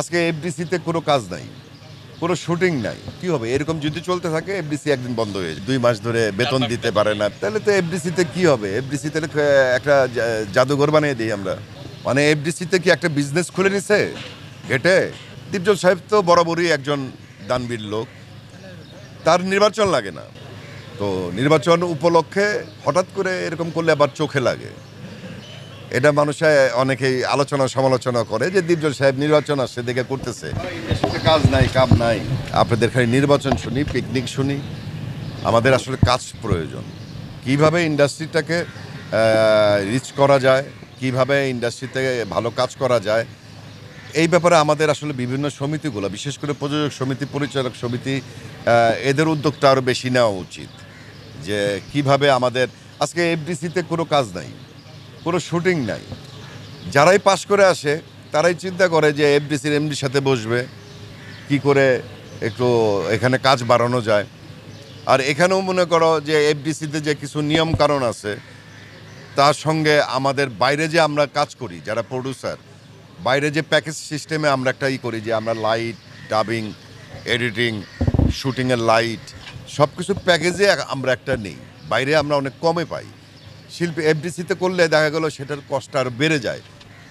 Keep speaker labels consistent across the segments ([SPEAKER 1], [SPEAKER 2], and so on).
[SPEAKER 1] আজকে এফডিসিতে কোনো কাজ নাই কোনো শুটিং নাই। কি হবে? এরকম যদি চলতে থাকে এফডিসি একদিন বন্ধ হয়ে যাবে দুই মাস ধরে বেতন দিতে পারে না। তাহলে তো এফডিসিতে কি হবে? এফডিসি তাহলে একটা জাদুঘর বানিয়ে দিই আমরা। মানে এফডিসিতে কি একটা বিজনেস খুলে নিছে? গেটে দীপজল সাহেব তো বরাবরই একজন দানবীর লোক। তার নির্বাচন লাগে না। তো নির্বাচন উপলক্ষে হঠাৎ করে এরকম করলে আবার চোখে লাগে। এটা মানুষে অনেকেই আলোচনা সমালোচনা করে যে দীপজল সাহেব নির্বাচন আসছে দেখে করতেছে। কাজ নাই কাম নাই। আপনাদের খালি নির্বাচন শুনি পিকনিক শুনি। আমাদের আসলে কাজ প্রয়োজন। কীভাবে ইন্ডাস্ট্রিটাকে রিচ করা যায় কীভাবে ইন্ডাস্ট্রিতে ভালো কাজ করা যায় এই ব্যাপারে আমাদের আসলে বিভিন্ন সমিতিগুলো বিশেষ করে প্রযোজক সমিতি পরিচালক সমিতি এদের উদ্যোগটা আরও বেশি নেওয়া উচিত। যে কীভাবে আমাদের আজকে এফডিসিতে কোনো কাজ নাই। কোনো শুটিং নাই। যারাই পাশ করে আসে, তারাই চিন্তা করে যে এফডিসির এমডির সাথে বসবে, কি করে একটু এখানে কাজ বাড়ানো যায়। আর এখানেও মনে করো যে এফডিসিতে যে কিছু নিয়ম কারণ আছে, তার সঙ্গে আমাদের বাইরে যে আমরা কাজ করি, যারা প্রডিউসার বাইরে যে প্যাকেজ সিস্টেমে আমরা একটা ই করি যে আমরা লাইট ডাবিং এডিটিং শুটিংয়ের লাইট সব কিছু প্যাকেজে আমরা একটা নেই। বাইরে আমরা অনেক কমে পাই। শিল্পী এফডিসিতে করলে দেখা গেল সেটার কষ্ট আর বেড়ে যায়।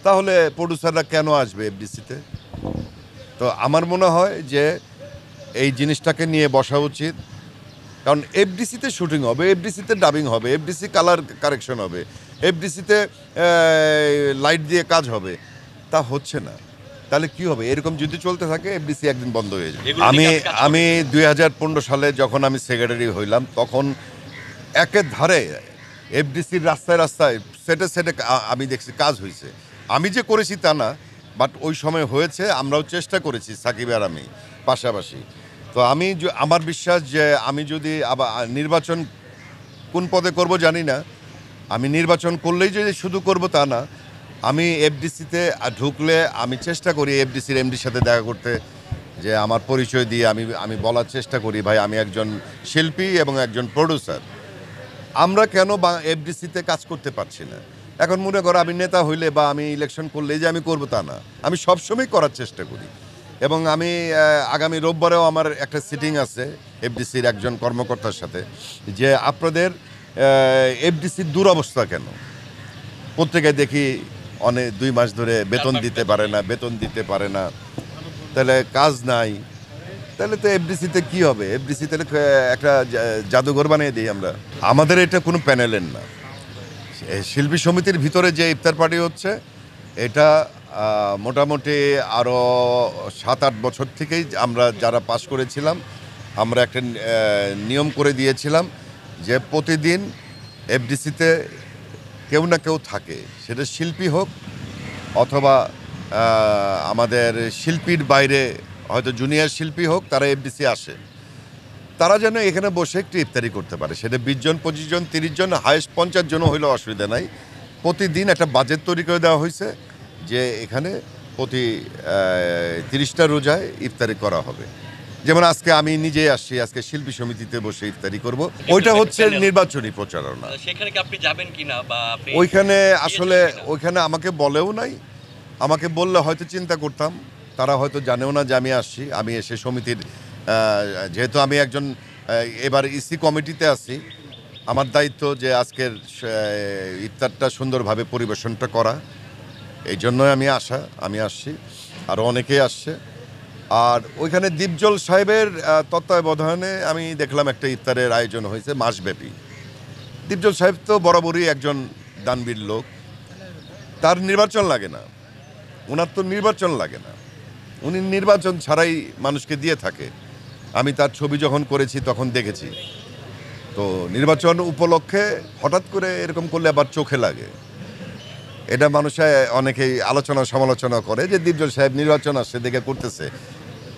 [SPEAKER 1] তাহলে প্রডিউসাররা কেন আসবে এফডিসিতে তো? আমার মনে হয় যে এই জিনিসটাকে নিয়ে বসা উচিত। কারণ এফডিসিতে শুটিং হবে এফডিসিতে ডাবিং হবে এফডিসি কালার কারেকশন হবে এফডিসিতে লাইট দিয়ে কাজ হবে তা হচ্ছে না। তাহলে কি হবে? এরকম যদি চলতে থাকে এফডিসি একদিন বন্ধ হয়ে যাবে। আমি আমি দুই হাজার পনেরো সালে যখন আমি সেক্রেটারি হইলাম তখন একের ধারে এফডিসির রাস্তায় রাস্তায় সেটে সেটে আমি দেখছি কাজ হয়েছে আমি যে করেছি তা না, বাট ওই সময় হয়েছে, আমরাও চেষ্টা করেছি সাকিব আর আমি পাশাপাশি। তো আমি আমার বিশ্বাস যে আমি যদি আবার নির্বাচন কোন পদে করব জানি না। আমি নির্বাচন করলেই যে শুধু করব তা না। আমি এফডিসিতে ঢুকলে আমি চেষ্টা করি এফডিসির এমডির সাথে দেখা করতে, যে আমার পরিচয় দিয়ে আমি আমি বলার চেষ্টা করি। ভাই, আমি একজন শিল্পী এবং একজন প্রডিউসার আমরা কেন বা এফডিসিতে কাজ করতে পারছি না? এখন মনে করো আমি নেতা হইলে বা আমি ইলেকশন করলে যে আমি করব তা না। আমি সবসময় করার চেষ্টা করি। এবং আমি আগামী রোববারেও আমার একটা সিটিং আছে এফডিসির একজন কর্মকর্তার সাথে যে আপনাদের এফডিসির দুরবস্থা কেন? পত্রিকায় দেখি অনেক দুই মাস ধরে বেতন দিতে পারে না বেতন দিতে পারে না। তাহলে কাজ নাই। তাহলে তো এফডিসিতে কি হবে? এফডিসি তাহলে একটা জাদুঘর বানিয়ে দিই আমরা। আমাদের এটা কোনো প্যানেলের না। শিল্পী সমিতির ভিতরে যে ইফতার পার্টি হচ্ছে, এটা মোটামুটি আরও সাত আট বছর থেকেই আমরা যারা পাশ করেছিলাম, আমরা একটা নিয়ম করে দিয়েছিলাম যে প্রতিদিন এফডিসিতে কেউ না কেউ থাকে। সেটা শিল্পী হোক অথবা আমাদের শিল্পীর বাইরে হয়তো জুনিয়র শিল্পী হোক তারা এফডিসি আসে। তারা যেন এখানে বসে একটু ইফতারি করতে পারে। সেটা বিশ জন পঁচিশ জন তিরিশ জন হায়েস্ট পঞ্চাশ জন হইলেও অসুবিধা নাই। প্রতিদিন একটা বাজেট তৈরি করে দেওয়া হয়েছে যে এখানে প্রতি তিরিশটা রোজায় ইফতারি করা হবে। যেমন আজকে আমি নিজে আসছি আজকে শিল্পী সমিতিতে বসে ইফতারি করব। ওইটা হচ্ছে নির্বাচনী প্রচারণা।
[SPEAKER 2] সেখানে কি আপনি যাবেন কিনা বা
[SPEAKER 1] ওইখানে আসলে ওইখানে আমাকে বলেও নাই। আমাকে বললে হয়তো চিন্তা করতাম। তারা হয়তো জানেও না যে আমি আসছি, আমি এসে সমিতির যেহেতু আমি একজন এবার ইসি কমিটিতে আছি, আমার দায়িত্ব যে আজকের ইফতারটা সুন্দরভাবে পরিবেশনটা করা, এই জন্যই আমি আসা, আমি আসছি আরও অনেকেই আসছে। আর ওইখানে দীপজল সাহেবের তত্ত্বাবধানে আমি দেখলাম একটা ইফতারের আয়োজন হয়েছে মাসব্যাপী। দীপজল সাহেব তো বরাবরই একজন দানবীর লোক, তার নির্বাচন লাগে না ওনার তো নির্বাচন লাগে না। উনি নির্বাচন ছাড়াই মানুষকে দিয়ে থাকে। আমি তার ছবি যখন করেছি তখন দেখেছি। তো নির্বাচন উপলক্ষে হঠাৎ করে এরকম করলে আবার চোখে লাগে। এটা মানুষে অনেকেই আলোচনা সমালোচনা করে যে দীপজল সাহেব নির্বাচন আসছে, দেখে করতেছে।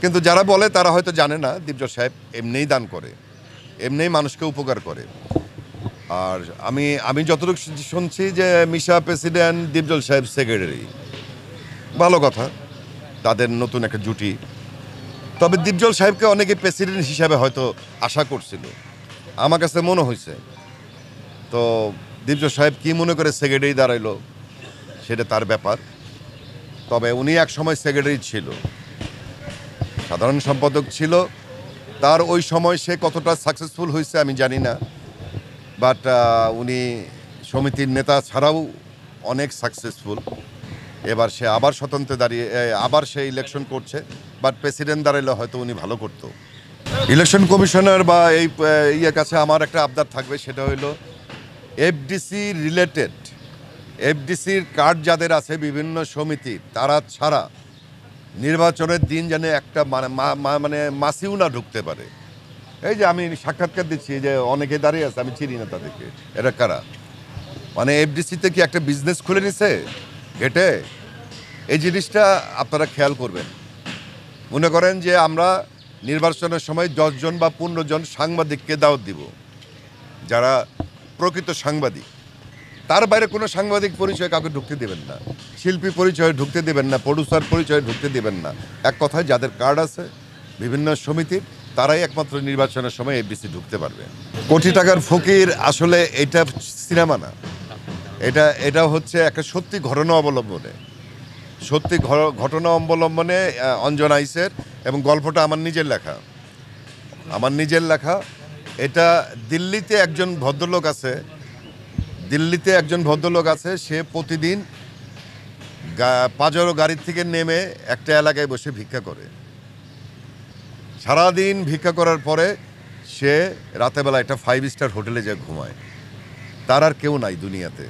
[SPEAKER 1] কিন্তু যারা বলে তারা হয়তো জানে না, দীপজল সাহেব এমনিই দান করে, এমনিই মানুষকে উপকার করে। আর আমি আমি যতটুকু শুনছি যে মিশা প্রেসিডেন্ট দীপজল সাহেব সেক্রেটারি। ভালো কথা। তাদের নতুন একটা জুটি। তবে দীপজল সাহেবকে অনেকে প্রেসিডেন্ট হিসাবে হয়তো আশা করছিল। আমার কাছে মনে হয়েছে। তো দীপজল সাহেব কি মনে করে সেক্রেটারি দাঁড়াইলো, সেটা তার ব্যাপার। তবে উনি এক সময় সেক্রেটারি ছিল। সাধারণ সম্পাদক ছিল। তার ওই সময় সে কতটা সাকসেসফুল হয়েছে আমি জানি না। বাট উনি সমিতির নেতা ছাড়াও অনেক সাকসেসফুল এবার সে আবার স্বতন্ত্রে দাঁড়িয়ে আবার সে ইলেকশন করছে বাট প্রেসিডেন্ট দাঁড়াইলে হয়তো উনি ভালো করতো। ইলেকশন কমিশনার বা এই ইয়ের কাছে আমার একটা আবদার থাকবে, সেটা হলো এফডিসি রিলেটেড এফডিসির কার্ড যাদের আছে বিভিন্ন সমিতি, তারা ছাড়া নির্বাচনের দিন যেন একটা মানে মানে মাসিও না ঢুকতে পারে। এই যে আমি সাক্ষাৎকার দিচ্ছি যে অনেকে দাঁড়িয়ে আছে, আমি চিনি না তাদেরকে, এরা কারা? মানে এফডিসিতে কি একটা বিজনেস খুলে নিছে? গেটে এই জিনিসটা আপনারা খেয়াল করবেন। মনে করেন যে আমরা নির্বাচনের সময় দশজন বা পনেরো জন সাংবাদিককে দাওয়াত দিব। যারা প্রকৃত সাংবাদিক। তার বাইরে কোনো সাংবাদিক পরিচয় কাউকে ঢুকতে দেবেন না। শিল্পী পরিচয়ে ঢুকতে দেবেন না, প্রডিউসার পরিচয়ে ঢুকতে দেবেন না। এক কথায় যাদের কার্ড আছে, বিভিন্ন সমিতির, তারাই একমাত্র নির্বাচনের সময় এফডিসি ঢুকতে পারবে। কোটি টাকার ফকির আসলে এটা সিনেমা না। এটা এটা হচ্ছে একটা সত্যি ঘটনা অবলম্বনে। সত্যি ঘটনা অবলম্বনে অঞ্জন আইসের এবং গল্পটা আমার নিজের লেখা। আমার নিজের লেখা। এটা দিল্লিতে একজন ভদ্রলোক আছে, দিল্লিতে একজন ভদ্রলোক আছে, সে প্রতিদিন পাজরো গাড়ির থেকে নেমে একটা এলাকায় বসে ভিক্ষা করে। সারাদিন ভিক্ষা করার পরে সে রাতেবেলা একটা ফাইভ স্টার হোটেলে যায় ঘুমায়। তার আর কেউ নাই দুনিয়াতে।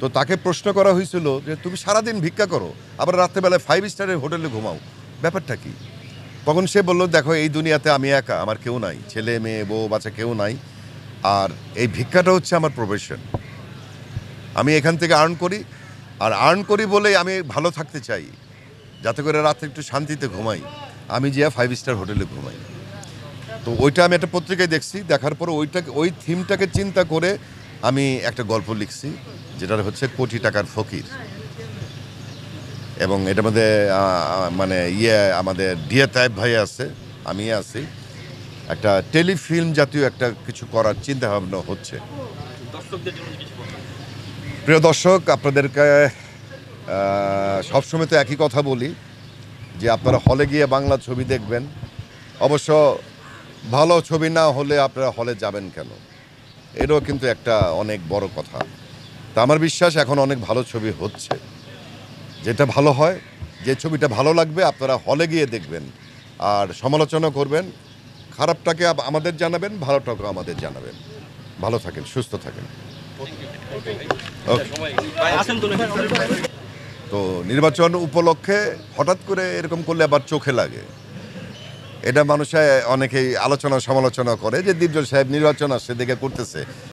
[SPEAKER 1] তো তাকে প্রশ্ন করা হয়েছিল যে তুমি সারাদিন ভিক্ষা করো, আবার রাত্রেবেলায় ফাইভ স্টারের হোটেলে ঘুমাও। ব্যাপারটা কি? তখন সে বলল, দেখো, এই দুনিয়াতে আমি একা, আমার কেউ নাই। ছেলে, মেয়ে, বউ, বাচ্চা কেউ নাই। আর এই ভিক্ষাটা হচ্ছে আমার প্রফেশন আমি এখান থেকে আর্ন করি, আর আর্ন করি বলেই আমি ভালো থাকতে চাই। যাতে করে রাতে একটু শান্তিতে ঘুমাই। আমি যে ফাইভ স্টার হোটেলে ঘুমাই। তো ওইটা আমি একটা পত্রিকায় দেখছি। দেখার পর ওইটাকে, ওই থিমটাকে চিন্তা করে আমি একটা গল্প লিখছি যেটা হচ্ছে কোটি টাকার ফকির। এবং এটার মধ্যে মানে ইয়ে আমাদের ডিএ তাইব ভাই আছে, আমি আছি। একটা টেলিফিল্ম জাতীয় একটা কিছু করার চিন্তা ভাবনা হচ্ছে। প্রিয় দর্শক, আপনাদেরকে সবসময় তো একই কথা বলি, যে আপনারা হলে গিয়ে বাংলা ছবি দেখবেন। অবশ্য ভালো ছবি না হলে আপনারা হলে যাবেন কেন? এটাও কিন্তু একটা অনেক বড় কথা। তা আমার বিশ্বাস এখন অনেক ভালো ছবি হচ্ছে। যেটা ভালো হয়, যে ছবিটা ভালো লাগবে আপনারা হলে গিয়ে দেখবেন। আর সমালোচনা করবেন, খারাপটাকে আমাদের জানাবেন ভালোটাকে আমাদের জানাবেন। ভালো থাকেন, সুস্থ থাকেন? তো নির্বাচন উপলক্ষে হঠাৎ করে এরকম করলে আবার চোখে লাগে। এটা মানুষে অনেকেই আলোচনা সমালোচনা করে যে দীপজল সাহেব নির্বাচন আসছে দেখে করতেছে।